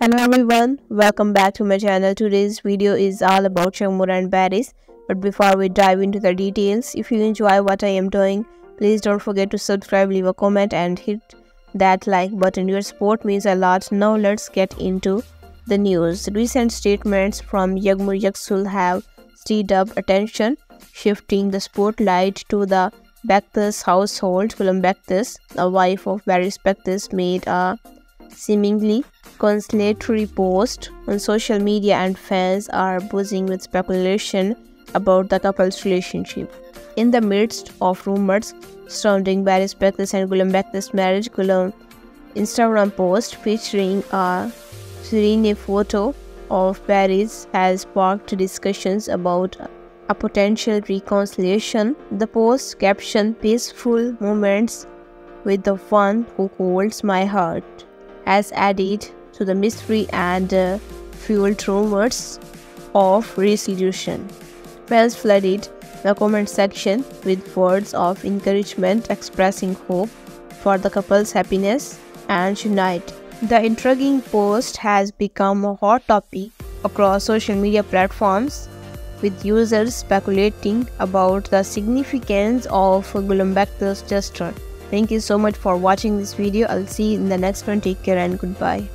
Hello everyone, welcome back to my channel. Today's video is all about Shagmura and Barış. But before we dive into the details, if you enjoy what I am doing, please don't forget to subscribe, leave a comment and hit that like button. Your support means a lot. Now let's get into the news. Recent statements from Yağmur Yüksel have stirred up attention, shifting the spotlight to the Baktaş household. Gülüm Baktaş, the wife of Barış Baktaş, made a seemingly consolatory post on social media and fans are buzzing with speculation about the couple's relationship. In the midst of rumors surrounding Barış Baktaş and Gülüm Baktaş' marriage, Gülüm Instagram post featuring a serene photo of Barış has sparked discussions about a potential reconciliation. The post captioned peaceful moments with the one who holds my heart has added to the mystery and uh, fueled rumors of resolution. Fans flooded the comment section with words of encouragement expressing hope for the couple's happiness and unite. The intriguing post has become a hot topic across social media platforms with users speculating about the significance of Gülüm Baktaş gesture. Thank you so much for watching this video. I'll see you in the next one. Take care and goodbye.